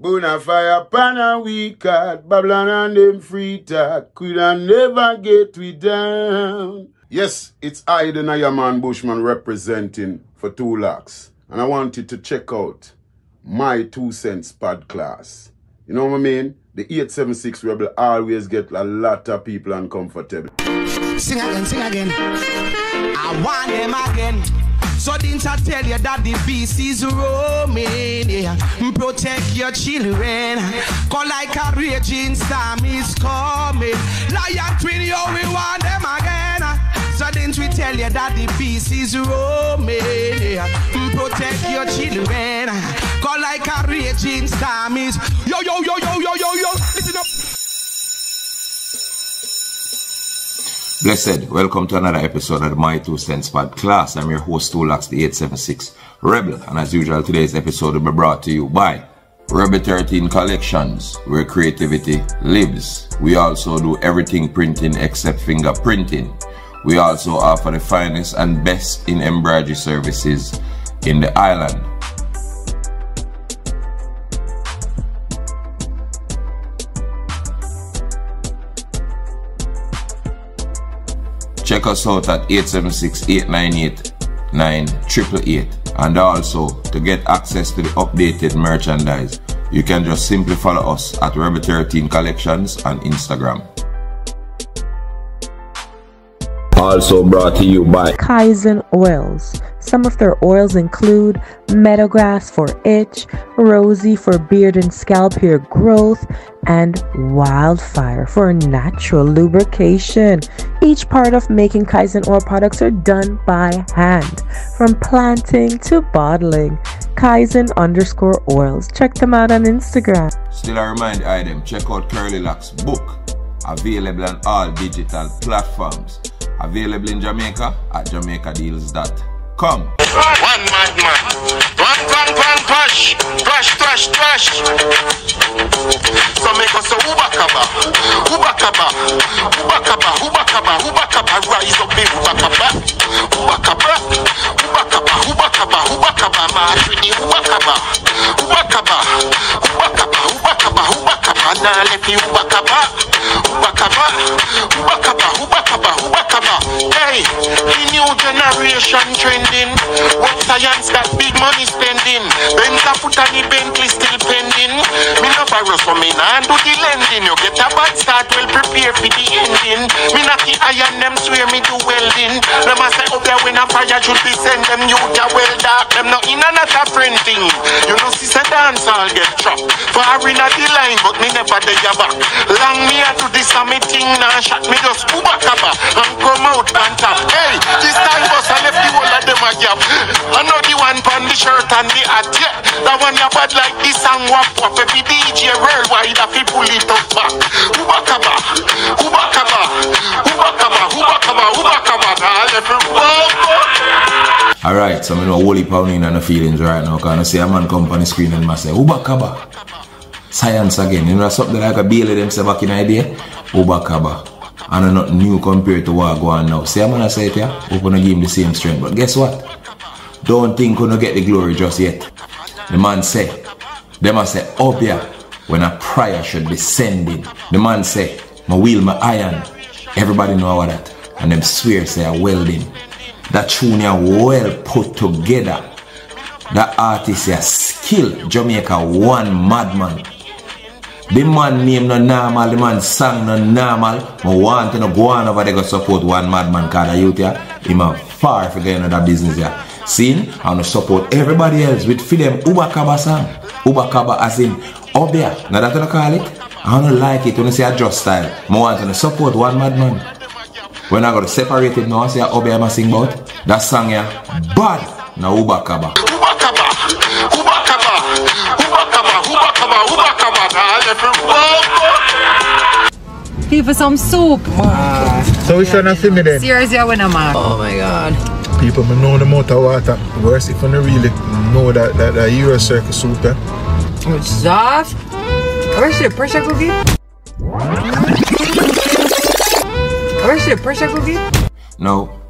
Bonafire pan and cut, Babylon and them free talk, could I never get we down. Yes, it's I, the Nayaman Bushman, representing for Tu-Lox. And I wanted to check out my Tu-Sense podcast. You know what I mean? The 876 Rebel always get a lot of people uncomfortable. Sing again, sing again. I want them again. So didn't I tell you that the beast is roaming? Yeah. Protect your children. Call like a raging storm is coming. Lion twin, yo, we want them again. So didn't we tell you that the beast is roaming? Yeah. Protect your children. Call like a raging storm is. Yo, yo, yo, yo, yo, yo, yo. Listen up. Blessed, welcome to another episode of the My Tu-Sense Podcast. I'm your host, Tu-Lox, the 876 Rebel, and as usual, today's episode will be brought to you by Rebel 13 Collections, where creativity lives. We also do everything printing except fingerprinting. We also offer the finest and best in embroidery services in the island. Check us out at 876-898-9888 and also to get access to the updated merchandise you can just simply follow us at Rebel 13 Collections on Instagram. Also brought to you by Kaizen oils. Some of their oils include Meadowgrass for itch, Rosy for beard and scalp hair growth, and Wildfire for natural lubrication. Each part of making Kaizen oil products are done by hand, from planting to bottling. Kaizen underscore oils. Check them out on Instagram. Still a reminder item, check out Curly Locks book. Available on all digital platforms. Available in Jamaica at jamaicadeals.com. One. One. So make us a. Rise up, generation trending. What science got big money spending. Benz a put on the Bentley still pending. Me no borrow so me nah do the lending. You get a bad start, well prepare for the ending. Me not the iron them swear me do welding. Them a say up there when a fire should be send them you a well dark. Them not in another friend thing. You know see say dance all get trapped. Far in a the line but me never dey back. Long me a do this a me thing now shot me just uba kaba and out on top. Hey, this time a gap. I know the one on the shirt and the hat, yeah. That one you bad like this and wap wap. Every DJ worldwide have to pull it up back. Ubakaba, Ubakaba, Ubakaba, Ubakaba, Ubakaba. Left Alright, so I know whole heap of in the feelings right now. Cause I see a man come on the screen and I say, Ubakaba. Science again. You know something like a Bailey them say back in the day? Ubakaba. And I'm not new compared to what I go on now. See, I'm gonna say it here, we're gonna give him the same strength. But guess what? Don't think we're gonna get the glory just yet. The man say, them a say, up here, when a prayer should be sending. The man say, my wheel, my iron. Everybody know what that. And them swear say a welding. That tune ya well put together. That artist ya skill. Jamaica one madman. The man name no normal, the man song no normal. I want to no go on over there go support one madman called a youth ya. Him a far for getting another business ya. Seen? I want to support everybody else with for them Ubakaba song. Ubakaba as in Obeah. Now that I call it? I don't like it when you say a just style. I want to support one madman. When I got separated now, I say Obeah I sing about. That song ya bad. Now Ubakaba. Ubakaba, whoa, Here for some soup. So which one I feel me then? Seriously, I win a man. Oh my god. People me know the amount of water. Worse if you don't really know that that, that Hero Circle soup eh? It's soft. Where's the pressure cookie? Where's the pressure cookie? Now,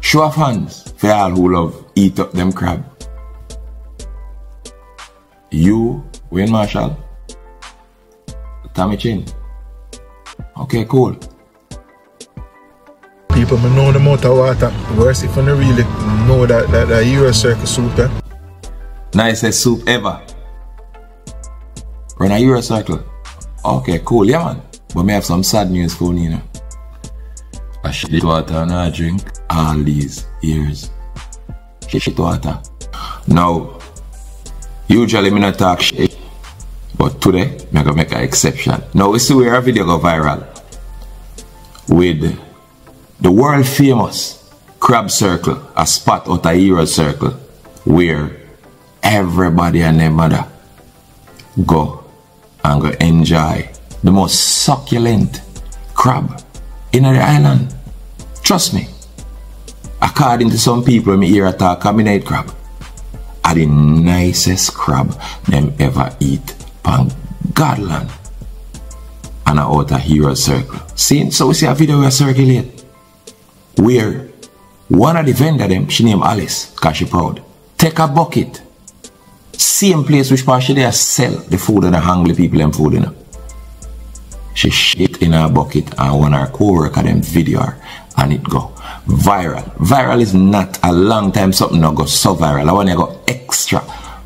show of hands for all who love eat up them crab. You Wayne Marshall. Tommy Chin. Okay, cool. People me know the amount of water. Worse if you really know that that, that Hero Circle soup, eh? Nicest soup ever. Run a Hero Circle. Okay, cool, yeah man. But me have some sad news for you, you know. I shit water and I drink all these years. Shit water. Now, usually me not talk shit. But today, me gonna make an exception. Now we see where a video go viral with the world famous crab circle, a spot out a Hero Circle, where everybody and their mother go and go enjoy the most succulent crab in the island. Trust me. According to some people, me hear a talk cabinet crab are the nicest crab them ever eat on Godland and a hero circle. See, so we see a video we circulate where one of the vendor them, she named Alice, cause she proud. Take a bucket. Same place which part she there sell the food and the hungry people them food in. She shit in her bucket and one of her co-worker them video her and it go viral. Viral is not a long time something not go so viral. I want to go extra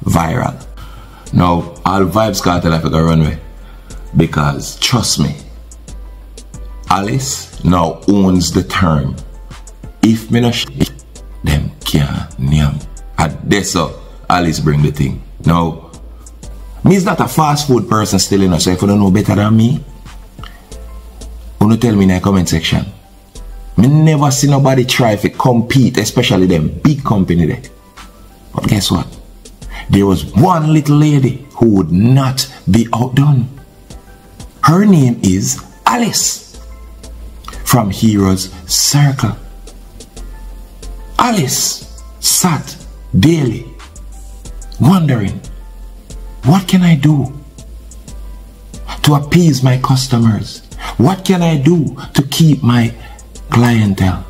viral. Now all vibes cartel go runway because trust me, Alice now owns the term. If me no shit, them can't name. And that's so uh, Alice bring the thing. Now, me is not a fast food person still, you know, so if you don't know better than me, you tell me in the comment section. Me never see nobody try to compete, especially them big company there. But guess what? There was one little lady who would not be outdone. Her name is Alice from Heroes Circle. Alice sat daily wondering, what can I do to appease my customers? What can I do to keep my clientele?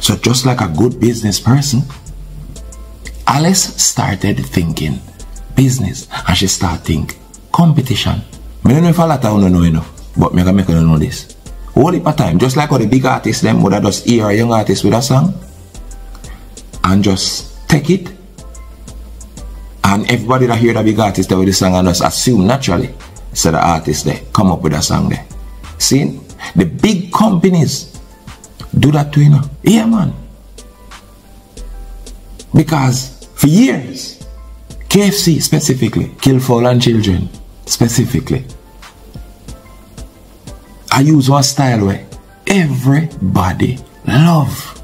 So just like a good business person, Alice started thinking business and she started think competition. I don't know if a lot of you know, know, but me gonna make you know this. All the time, just like all the big artists, them would have just hear a young artist with a song and just take it. And everybody that hear the big artist there with the song and just assume naturally, so the artist there come up with a song there. See, the big companies do that to you know. Yeah, man. Because for years, KFC specifically, kill fallen children specifically. I use one style where everybody love.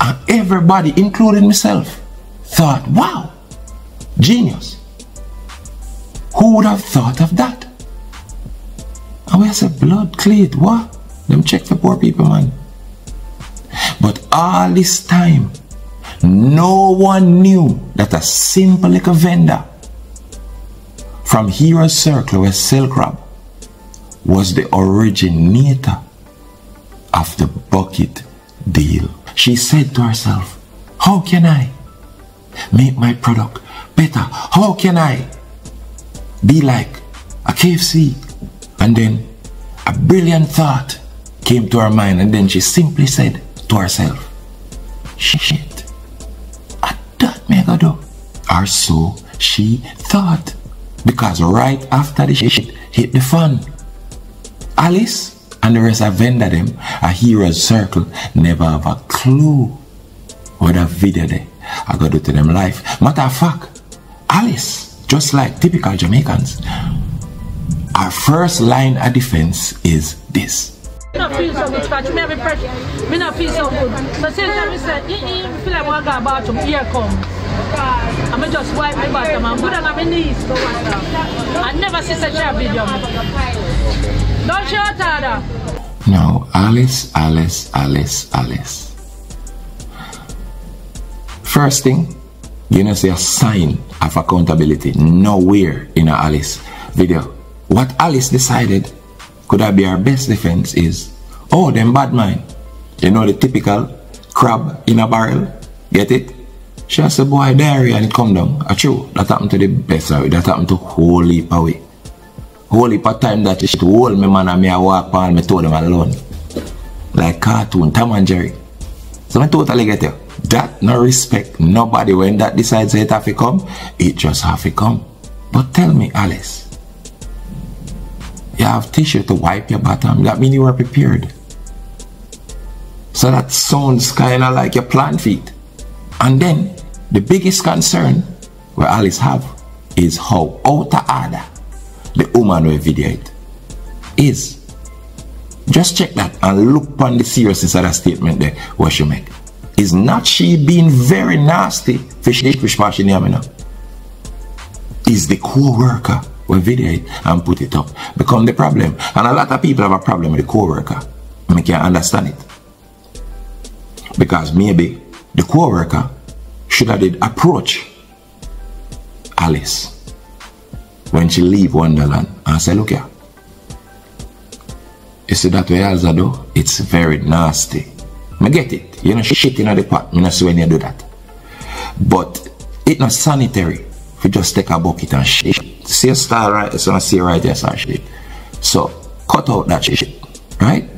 And everybody, including myself, thought, wow, genius. Who would have thought of that? And we said, blood cleat, what? Them check for poor people, man. But all this time, no one knew that a simple little vendor from Heroes Circle where sell crab was the originator of the bucket deal. She said to herself, How can I make my product better? How can I be like a KFC? And then a brilliant thought came to her mind, and then she simply said to herself, Shit, that me I do. Or so she thought. Because right after the shit hit the fan, Alice and the rest of vendor them, a hero's circle, never have a clue what that video there I got to do to them life. Matter of fact, Alice, just like typical Jamaicans, our first line of defense is this. Not feel so good. Me have a pressure. Me not feel so good. So since said, eh, eh, feel like got bathroom, here come. I'm gonna just wipe my bottom and put on my knees. I never see such a video. Don't show Ada. Now, Alice, Alice, Alice, Alice. First thing, you know, see a sign of accountability nowhere in Alice video. What Alice decided could that be our best defense is, oh, them bad mind. You know the typical crab in a barrel, get it? She has a boy diarrhea and it come down. A true. That happened to the best of it. That happened to whole heap away. Whole heap of time that shit hold me man and me I walk on me told them alone. Like cartoon, Tom and Jerry. So I totally get you. That no respect. Nobody when that decides it have to come, it just have to come. But tell me, Alice. You have tissue to wipe your bottom. That means you were prepared. So that sounds kind of like your plan feet. And then the biggest concern where Alice have is how out of order the woman will video it is. Just check that and look upon the seriousness of that statement there what she make. Is not she being very nasty for she fish machine now? Is the co-worker will video it and put it up become the problem. And a lot of people have a problem with the co-worker. I can't understand it. Because maybe the co-worker should have did approach Alice when she leave Wonderland and say, look here. You see that way Elsa do? It's very nasty. Me get it. You know, shit in the pot. Me not see when you do that. But it's not sanitary if you just take a bucket and shit. See a star right so I see right there some shit. So cut out that shit. Right?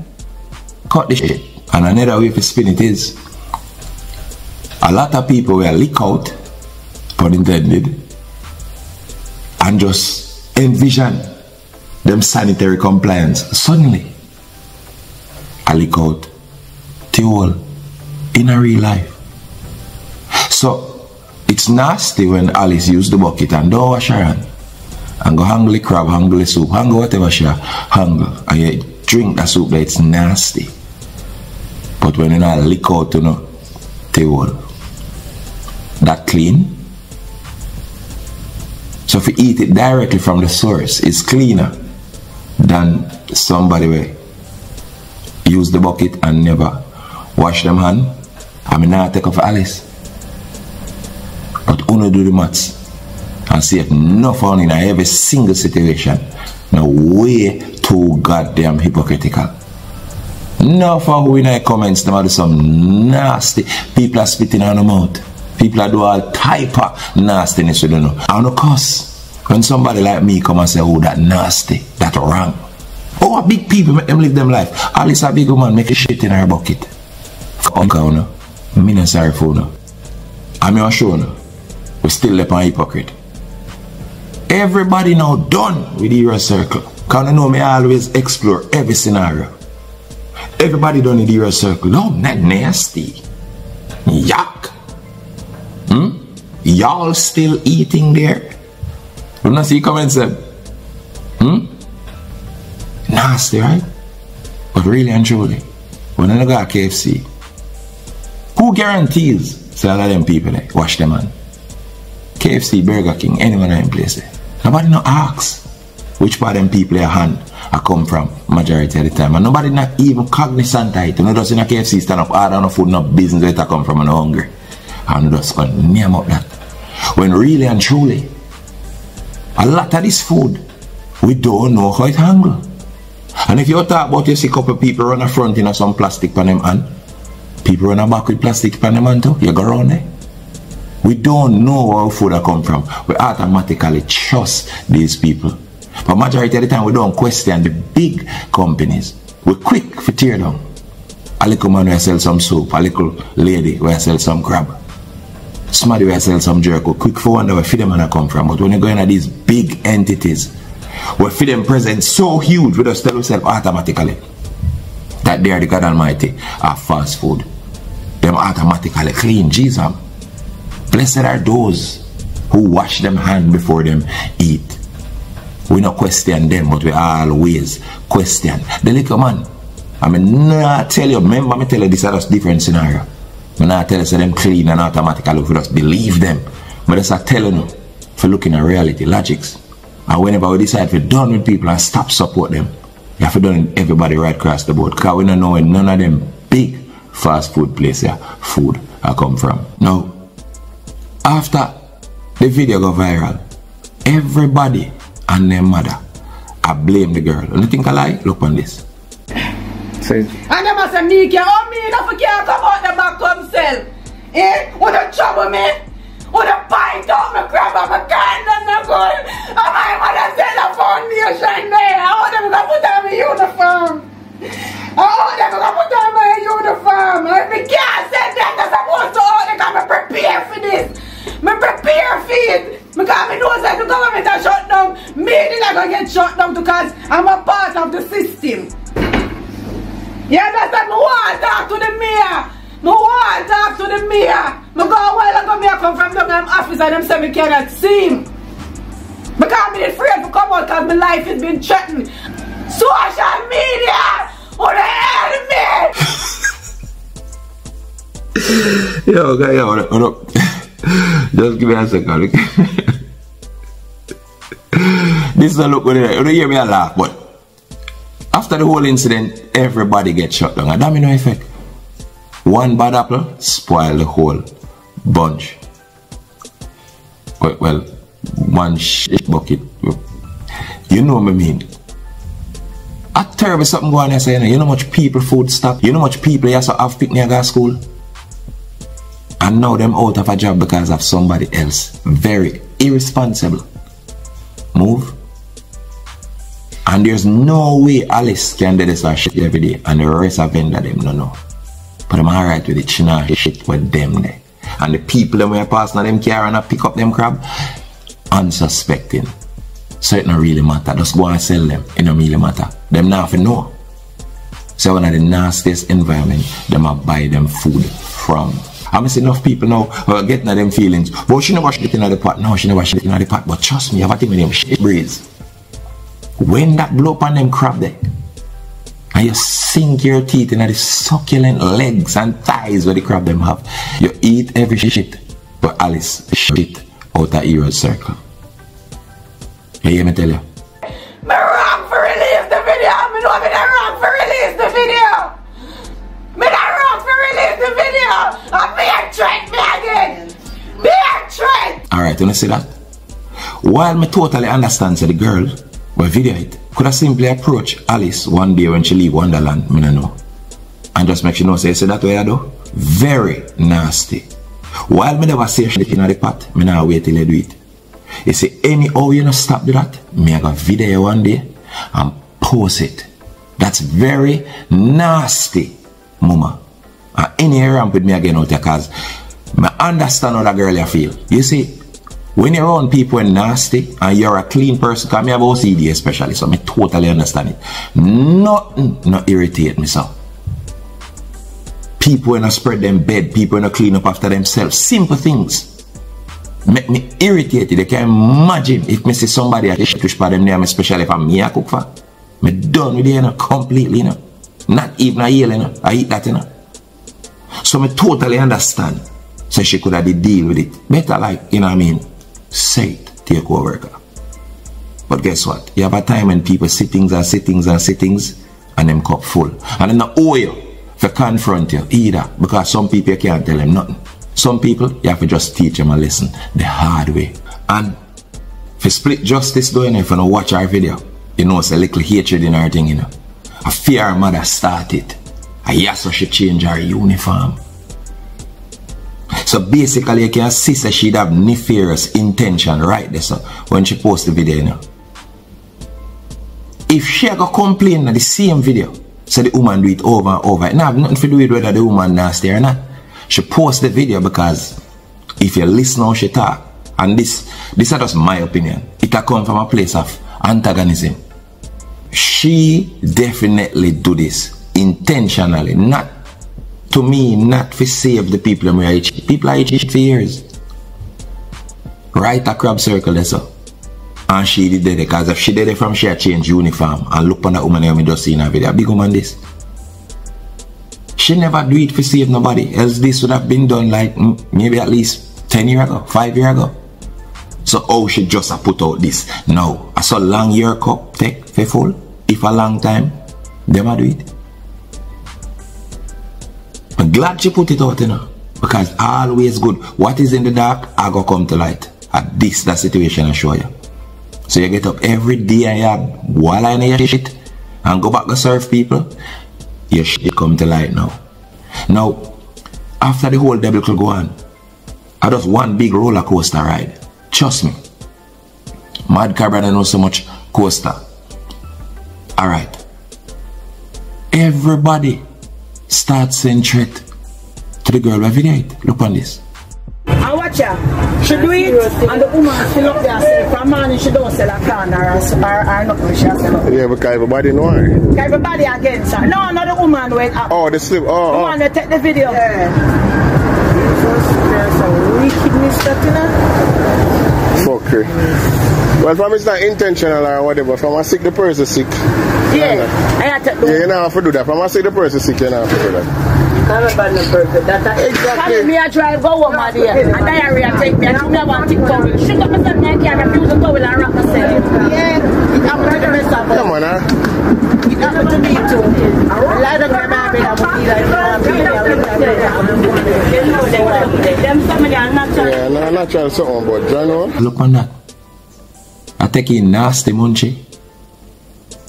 Cut this shit. And another way to spin it is a lot of people will leak out, pun intended, and just envision them sanitary compliance. Suddenly, I leak out the whole in a real life. So it's nasty when Alice use the bucket and don't wash her hand. And go hang the crab, hang the soup, hang whatever she hang and you drink the soup that it's nasty. But when you not leak out, you know, the whole that clean. So if you eat it directly from the source, it's cleaner than somebody will use the bucket and never wash them hand. I mean now take off Alice. But uno do the maths and see if enough on in every single situation. No way too goddamn hypocritical. Enough of who in the comments them are some nasty people are spitting on the mouth. People are do all type of nastiness, you don't know. And of course, when somebody like me come and say, oh, that nasty, that wrong. Oh, a big people make them live them life. Alice a big woman make a shit in her bucket. Uncle, no. Me not sorry for no. I'm your show no. We still left on hypocrite. Everybody now done with the Hero Circle. Cause you know me always explore every scenario. Everybody done in the Hero Circle. No, not nasty. Yuck. Y'all still eating there? You not see comments them? Hmm? Nasty, right? But really and truly, when I go to KFC, who guarantees say all of them people wash them on? KFC, Burger King, anyone in place there. Nobody no asks which part of them people their hand I come from majority of the time. And nobody not even cognizant of it. You know, just in a KFC stand up, order no food, no business where it come from and no hungry. And just name up that. When really and truly, a lot of this food, we don't know how it handle. And if you talk about you see a couple of people run a front in some plastic pan them people run a back with plastic pan them too, you go around there. We don't know where food I come from. We automatically trust these people. But majority of the time we don't question the big companies. We're quick for tear down. A little man will sell some soup, a little lady will sell some crab. Somebody will sell some jerk. We're oh, quick for wonder where feed them come from. But when you go into these big entities, where feed them present so huge, we just tell ourselves automatically that they are the God Almighty of fast food. Them automatically clean. Jesus. Blessed are those who wash them hand before them eat. We not question them, but we always question the little man. I mean, not tell you, remember me tell you this is a different scenario. I tell you say them clean and automatically we just believe them. But that's a telling you for looking at reality, logics. And whenever we decide we're done with people and stop support them, you have to done everybody right across the board. Because we don't know where none of them big fast food places food I come from. Now, after the video go viral, everybody and their mother I blame the girl. And you think I lie? Look on this. So, And them a say, me care, oh me not for care come out the back to himself. Eh? Wanna trouble me? Wanna bite out my crap and my kind and no good? Am I wanna sell a foundation there? How them gonna put on my uniform? How them gonna put on my uniform? If me can't send them, they're supposed to all they gotta prepare for this. Me prepare for it. Because me know that the government are shut down. Me did not gonna get shut down because I'm a part of the system. You understand? Me want to talk to the mayor. Me want talk to the mayor. Me go a while ago, me I come from them office and them say me cannot see him. Because me afraid to come out because my life has been threatened. Social media! What the enemy! Yo, guy, yo, hold up, hold up. Just give me a second. okay? this is a look you don't hear me a laugh, but after the whole incident, everybody gets shut down. A domino effect. One bad apple spoil the whole bunch. Well, one shit bucket. You know what I mean. A terrible something going on saying, you know how much people food stop, you know much people you have to have picnic at school. And now them out of a job because of somebody else. Very irresponsible. Move. And there's no way Alice can do this shit every day and the rest of them that them no know. But I'm alright with it, she shit with them there. And the people them where pass now them car and I pick up them crab, unsuspecting. So it don't really matter. Just go and sell them. It don't really matter. Them now for know. So one of the nastiest environment, them a buy them food from. I see enough people now uh, getting at them feelings. But she never shit in the pot. No, she never shit in the pot. But trust me, I have a thing with them shit breeze. When that blow up on them crab there, and you sink your teeth in the succulent legs and thighs where the crab them have, you eat every shit. But Alice shit out of hero circle. You hear me tell you? Me wrong for release the video. Me know me not wrong for release the video. Me not wrong for release the video. And me a trick me again. Me a trick. Alright, you know see that? While me totally understand say the girl will video it, could I simply approach Alice one day when she leave Wonderland, me no know. And just make sure you know say, that way I do? Very nasty. While me never say shit in the pot, me now wait till you do it. You see, anyhow you not stop that, me I got video one day and post it. That's very nasty, mama. And any ramp with me again out there, cause me understand how that girl you feel. You see, when you're around people and nasty and you're a clean person, cause me have OCD especially, so me totally understand it. Nothing not irritate me so. People when I spread them bed, people when I clean up after themselves. Simple things. Make me irritated. You can imagine if me see somebody at shit for them name, especially if I'm me I cook for. Me done with it, you know, completely, you know. Not even a year, you know. I eat that, you know. So me totally understand. So she could have deal with it. Better like, you know what I mean, it to your co-worker. But guess what? You have a time when people sittings and sittings and sittings and them cup full. And then not owe you for confront you either. Because some people you can't tell them nothing. Some people you have to just teach them a lesson the hard way. And if you split justice you know, if you don't watch our video, you know it's a little hatred in our thing, you know. A fear mother started. A yes, so she change her uniform. So basically, you can see that she'd have nefarious intention right there so when she post the video, you know. If she go complain in the same video, so the woman do it over and over, it not have nothing to do with whether the woman nasty or not. She post the video because if you listen how she talk, and this this is just my opinion, it come from a place of antagonism. She definitely do this intentionally, not to me, not to save the people who are itchy. People are itchy for years. Right a crab circle there so. And she did it because if she did it from she had change uniform and look on that woman me just seen her video. Big woman this. She never do it for save nobody. Else this would have been done like maybe at least 10 years ago, 5 years ago. So how she just put out this? No. I saw long year cup take for full. If a long time, them a do it. I'm glad she put it out, you know. Because always good. What is in the dark, I go come to light. At this the situation I show you. So you get up every day and you have while I your shit and go back to serve people, your shit come to light now. Now, after the whole debacle go on, I just one big roller coaster ride. Trust me. Mad Cobra don't know so much coaster. Alright. Everybody starts saying threat to the girl every night. Look on this. I watch her. She do it, and the woman she look there say, from morning she don't sell a corner or, or, or nothing, she sell up. Yeah, because everybody know her. Everybody against her. No, not the woman went up. Oh, the slip. Oh, the Oh, one oh. that take the video. Yeah. There's some wickedness that you know. Fuckery. Well, from it's not intentional or whatever. From I sick, the person sick. Yeah, I had to do Yeah, you don't have to do that. From I sick, the person sick, you don't have to do that. Everybody no perfect. That, that, exactly. me a drive go home my dear. And diarrhea take me. And she never want to towel. She got myself in the car. refuse to towel and wrap myself. Yeah. It happened to the rest of us. Come on, huh? It happened to me too. A lot of them have been able to like, you know, them family are natural. Yeah, no, natural something, but you know. Look on that. I take in nasty munchie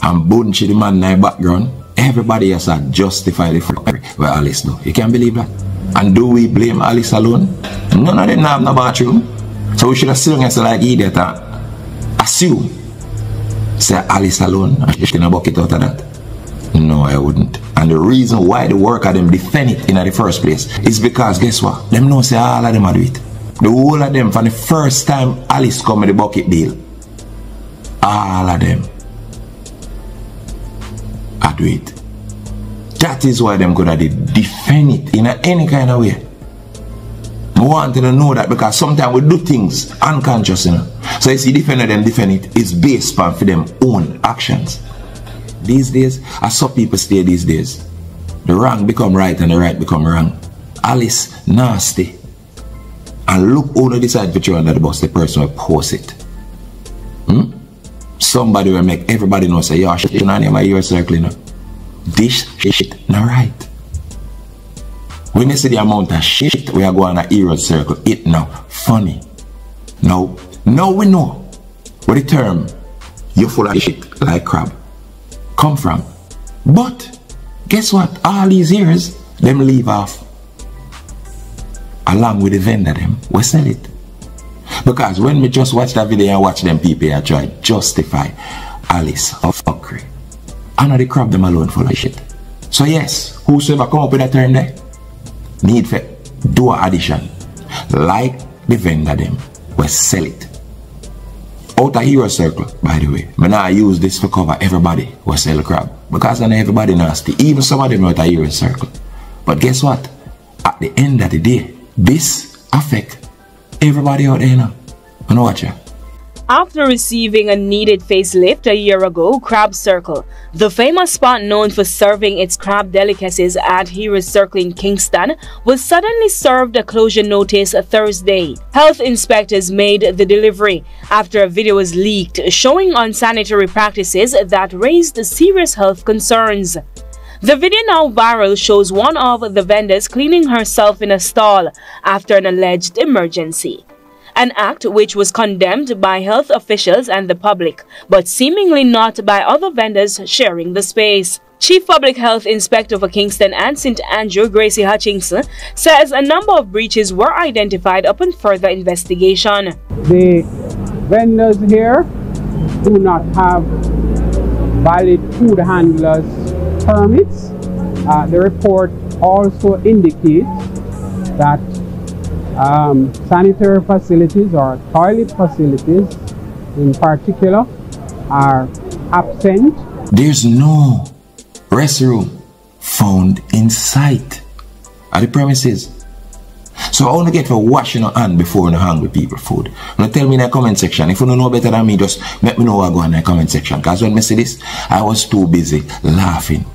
and bunchy the man in the background. Everybody has to justify the fuckery Alice do. You can't believe that. And do we blame Alice alone? None of them have no bathroom. So we should still and like idiot and assume say Alice alone and she can bucket out of that. No, I wouldn't. And the reason why the work them defend it in the first place is because guess what? Them know say all of them are do it. The whole of them from the first time Alice come with the bucket deal. All of them. Do it. That is why them gonna defend it in any kind of way. We want to know that because sometimes we do things unconscious, you know. So you see, defender them defend it is based on for them own actions. These days, I saw people stay these days. The wrong become right and the right become wrong. Alice nasty. And look who decide to throw under the bus, the person will post it. Hmm? Somebody will make everybody know say, yeah, shit, you know, my ear circle, you know. This shit not right. When you see the amount of shit we are going to hero circle, it now funny. No, no, we know where the term you full of shit like crab come from. But guess what? All these years, them leave off. Along with the vendor them, we sell it. Because when we just watch that video and watch them people I try justify Alice of fuckery. I know the crab them alone full of shit. So yes, whosoever come up with that term there, need for do a addition. Like the vendor them, we sell it. Out of hero circle, by the way. Me now use this for cover everybody who sell crab. Because I know everybody nasty. Even some of them out of hero circle. But guess what? At the end of the day, this affect everybody out there you know. You? After receiving a needed facelift a year ago, Crab Circle, the famous spot known for serving its crab delicacies at Heroes Circle in Kingston, was suddenly served a closure notice Thursday. Health inspectors made the delivery after a video was leaked showing unsanitary practices that raised serious health concerns. The video now viral shows one of the vendors cleaning herself in a stall after an alleged emergency an act which was condemned by health officials and the public, but seemingly not by other vendors sharing the space. Chief Public Health Inspector for Kingston and St. Andrew, Gracie Hutchinson, says a number of breaches were identified upon further investigation. The vendors here do not have valid food handlers permits. Uh, the report also indicates that um, sanitary facilities or toilet facilities in particular are absent. There's no restroom found in sight at the premises. So I only get for washing your hand before you with people food. Now tell me in the comment section. If you don't know better than me, just let me know what go in the comment section. Because when I see this, I was too busy laughing.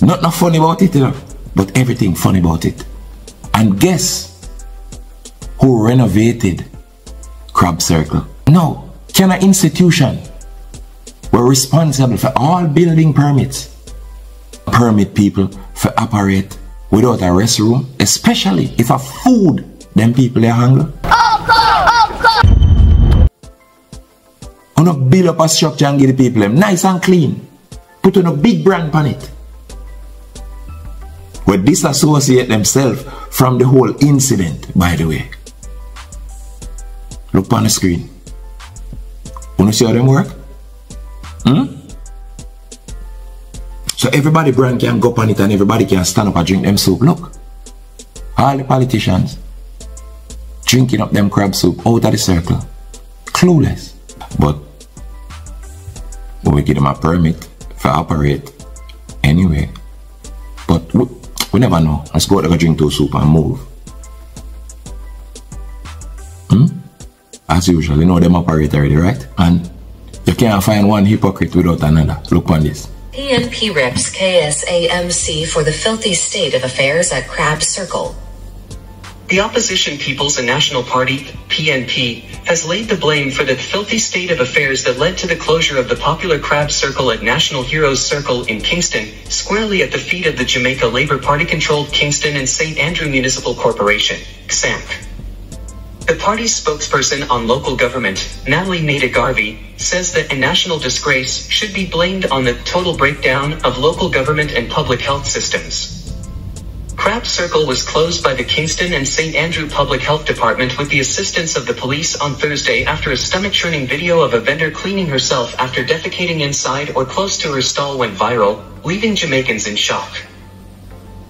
Not not funny about it, you know, but everything funny about it. And guess who renovated Crab Circle? No, can an institution were responsible for all building permits permit people for operate without a restroom, especially if a food them people are hungry. On a build up a structure and give the people them nice and clean. Put on a big brand on it. Will disassociate themselves from the whole incident, by the way. Look on the screen. Wanna see how them work? Hmm? So everybody brand can go on it and everybody can stand up and drink them soup. Look. All the politicians drinking up them crab soup out of the circle. Clueless. But we give them a permit for operate anyway. But we never know. Let's go out there drink two soup and move. Hmm? As usual, you know them operate already, right? And you can't find one hypocrite without another. Look on this. PNP reps KSAMC for the filthy state of affairs at Crab Circle. The opposition People's and National Party, PNP, has laid the blame for the filthy state of affairs that led to the closure of the popular Crab Circle at National Heroes Circle in Kingston, squarely at the feet of the Jamaica Labour Party-controlled Kingston and St. Andrew Municipal Corporation, KSAMC. The party's spokesperson on local government, Natalie Neita Garvey, says that a national disgrace should be blamed on the total breakdown of local government and public health systems. Crab Circle was closed by the Kingston and St. Andrew Public Health Department with the assistance of the police on Thursday after a stomach-churning video of a vendor cleaning herself after defecating inside or close to her stall went viral, leaving Jamaicans in shock.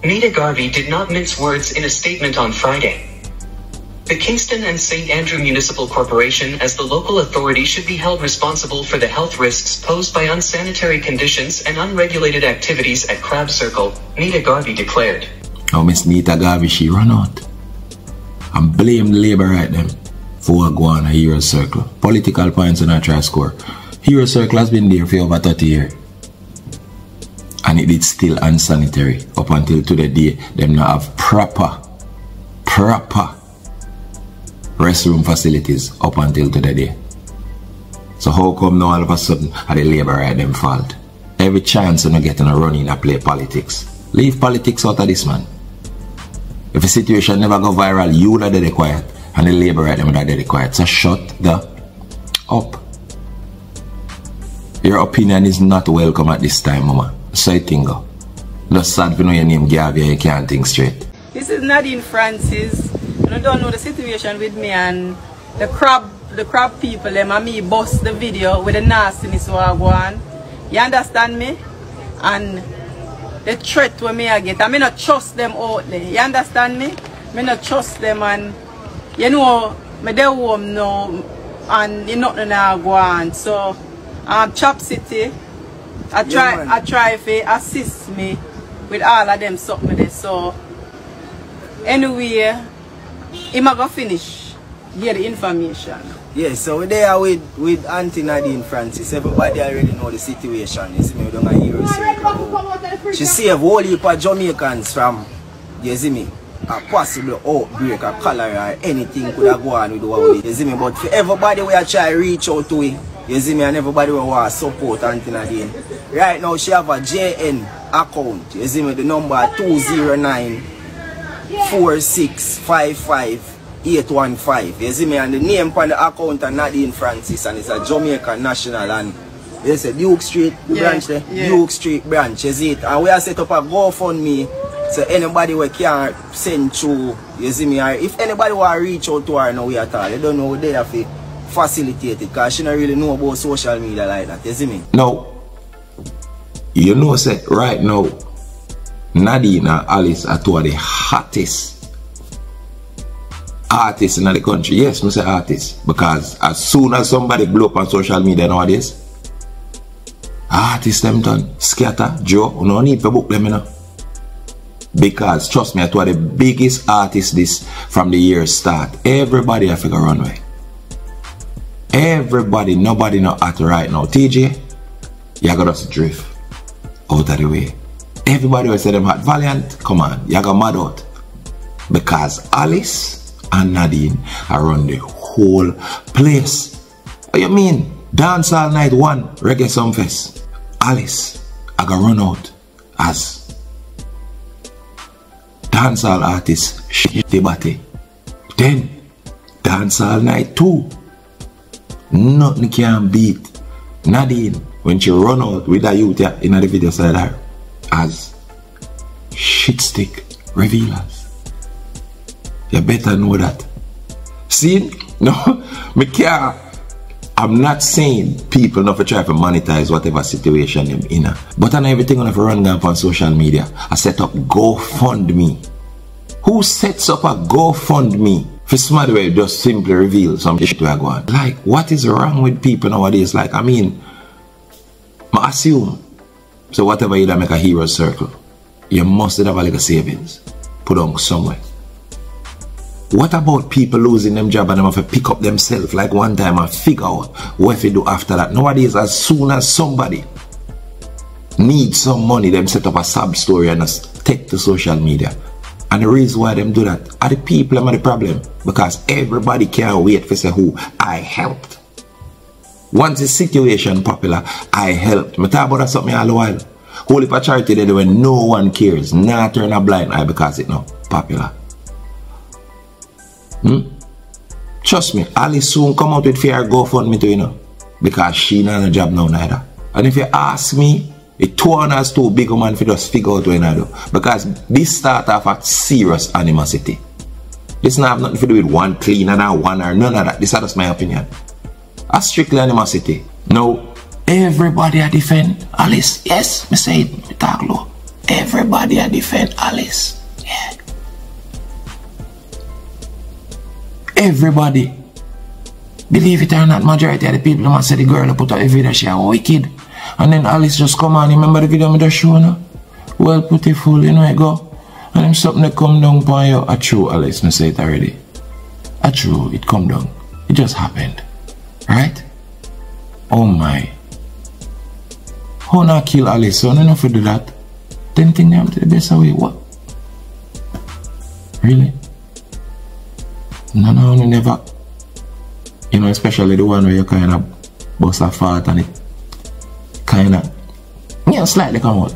Neita Garvey did not mince words in a statement on Friday. The Kingston and St. Andrew Municipal Corporation as the local authority should be held responsible for the health risks posed by unsanitary conditions and unregulated activities at Crab Circle, Neita Garvey declared. Now Miss Neita Garvey, she run out and blame the Labour right them for what go on a Hero Circle. Political points in our try score. Hero Circle has been there for over 30 years. And it is still unsanitary up until to the day them not have proper, proper restroom facilities up until to the day. So how come now all of a sudden are the Labour right them fault? Every chance you not getting a run in a play politics. Leave politics out of this man. If a situation never go viral, you have dead quiet. And the Labour right them have dead quiet. So shut the up. Your opinion is not welcome at this time, mama. So I think oh. go. Just sad for know your name Gavia, you can't think straight. This is Nadine Francis. I don't know the situation with me and the crab the crab people them and me bust the video with the nastiness what I go. You understand me? And the threat when me I get. I may not trust them out there. You understand me? Me not trust them and you know me dey home now and you nothing I go on. So um Chop City I try Yeah. I try to assist me with all of them something there. So anyway, him a go finish get the information. Yeah, so we're there with, with Auntie Nadine Francis. Everybody already know the situation. You see me, we don't have Hero Circle. She saved whole heap of Jamaicans from, you see me, a possible outbreak of cholera or anything could have gone with the world. You see me, but for everybody we are trying to reach out to it, you see me, and everybody we want to support Auntie Nadine. Right now, she have a JN account. You see me, the number 209 4655 815. You see me, and the name on the account is Nadine Francis, and it's a Jamaica National. And you see Duke Street Yeah, branch there, yeah. Duke Street branch, is it? And we are set up a GoFundMe. So anybody we can send through, you see me, or if anybody want to reach out to her now, we at all, you don't know they have to facilitate it, because she don't really know about social media like that, you see me? Now, you know, say right now, Nadine and Alice are two of the hottest artists in the country. Yes, I say artists. Because as soon as somebody blow up on social media nowadays, artists them done. Scatter, Joe, you no need to book them, you know. Because trust me, I two of the biggest artists this from the year start. Everybody have to go runway. Everybody, nobody not at right now. TJ, you gotta drift out of the way. Everybody will say them hot valiant. Come on, you got mad out. Because Alice and Nadine around the whole place. What you mean? Dance all night one, Reggae Sumfest. Alice, I got run out as dancehall artist Shitty Batty. Then dance all night two. Nothing can beat Nadine when she run out with that youth in the video side her as shit stick revealers. You better know that. See, no, me care. I'm not saying people not to try to monetize whatever situation them in. a. But know everything on have run down on social media. I set up GoFundMe. Who sets up a GoFundMe for somebody where just simply reveal some shit we are going? Like, what is wrong with people nowadays? Like, I mean, I assume, so whatever you make a hero circle, you must have a like a savings put on somewhere. What about people losing them job and them have to pick up themselves like one time and figure out what to do after that? Nowadays, as soon as somebody needs some money, them set up a sub story and take to social media. And the reason why them do that are the people them are the problem. Because everybody can't wait for say who I helped. Once the situation popular, I helped. Me talk about something all the while. Heap of charity there when no one cares. Not turn a blind eye because it not popular. Hmm? Trust me, Ali soon come out with fair GoFundMe too, you know. Because she not a job now neither. And if you ask me, it on us too big man for just figure out what I do. Because this start off a serious animosity. This not have nothing to do with one clean and one or none of that. This is just my opinion. A strictly animosity. Now, everybody I defend Alice. Yes, me say it, me talk low. Everybody I defend Alice. Yeah. Everybody. Believe it or not, majority of the people must say the girl put out the video she a wicked. And then Alice just come on, remember the video me just show no? Well put beautiful, you know it go. And then something that come down upon you. A true Alice, me say it already. A true, it come down. It just happened. Right? Oh my. How not kill Alice? So I if you do that. Then think them to the best way. What? Really? No, no, no, never. You know, especially the one where you kind of bust a fart and it kind of, yeah, slightly come out.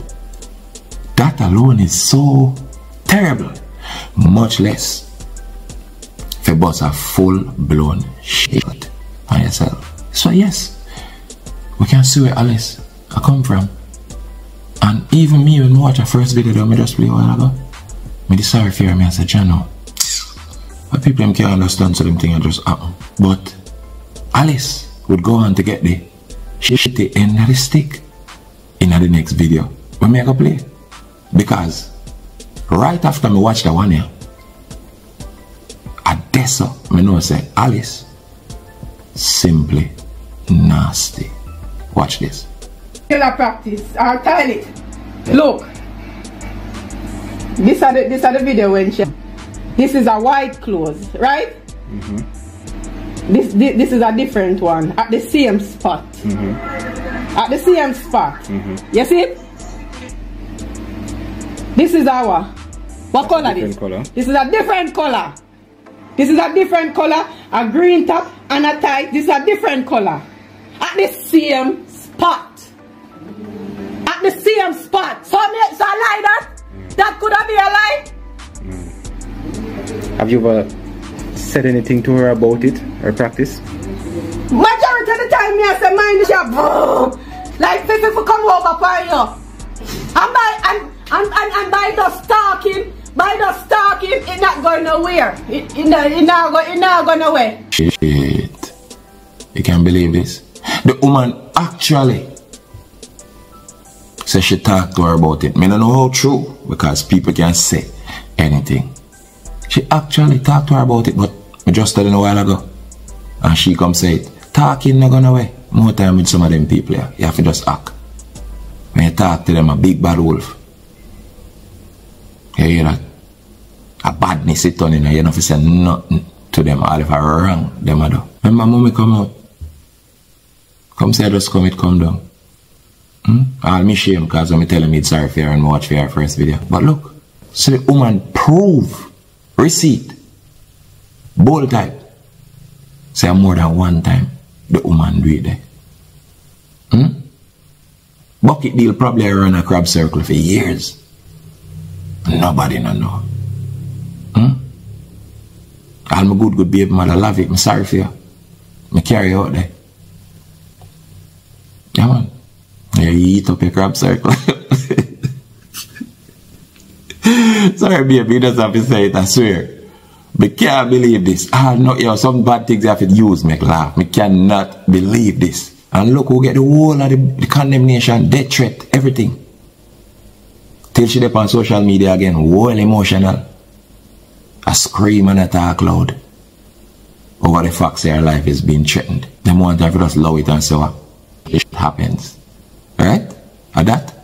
That alone is so terrible. Much less for bust a full blown shit on yourself. So yes, we can see where Alice I come from. And even me when I watch a first video I just play a while ago, me sorry for me as a channel. But people them can't understand so them thing just happen. But Alice would go on to get the shit the end of the stick in the next video. When me go play. Because right after me watch that one here, I so, me know say Alice simply nasty. Watch this. Killer practice or toilet. Look. This are the this are the video when she this is a white clothes, right? Mm-hmm. This, this this is a different one at the same spot. Mm-hmm. At the same spot. Mm-hmm. You see it? This is our what color this? color. This is a different color. This is a different color. A green top and a tie. This is a different color. At the same spot. At the same spot. So, me- so I lie that? Mm. That could have been a lie? Have you ever said anything to her about it, her practice? Majority of the time, me I say mind the shop. Boom. Like if people come over for you. And by and and, and, and by just talking, by just talking, it not going nowhere. It, it, not, it not go it not go nowhere. Shit. You can't believe this? The woman actually said she talked to her about it. Me don't know how true because people can say anything. She actually talked to her about it, but I just told her a while ago. And she come say it. Talking not gonna way. More time with some of them people here. You have to just act. When you talk to them, a big bad wolf. You hear that? A badness it on in. You don't say nothing to them. All if I wrong, them I do. When my mommy come out. Come say I just come it come down. Hmm? All me shame because when me tell him it's sorry for her and watch for her first video. But look, so the woman prove receipt bold type say more than one time the woman do it there. Hmm? Bucket deal probably run a crab circle for years. Nobody no know. Hmm? All my good good baby mother love it. I'm sorry for you. Me carry out there. Yeah man. Yeah, you eat up your crab circle. Sorry, baby, you just have to say it, I swear. Me can't believe this. Ah, no, yo, some bad things you have to use make laugh. Me cannot believe this. And look who get the whole of the, the condemnation, death threat, everything. Till she up on social media again, whole emotional. I scream and I talk loud. Over the fact that her life is being threatened. Them want to just love it and so on. it happens. Right? And that,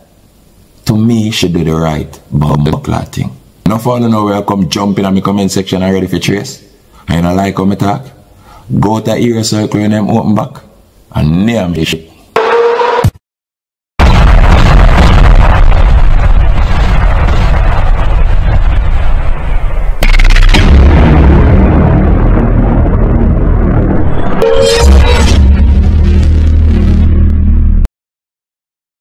to me, she do the right bumbleclad thing. No fun know where I come jumping in my comment section and ready for trace. Know like how me talk? Go to Hero Circle in them open back and name this shit.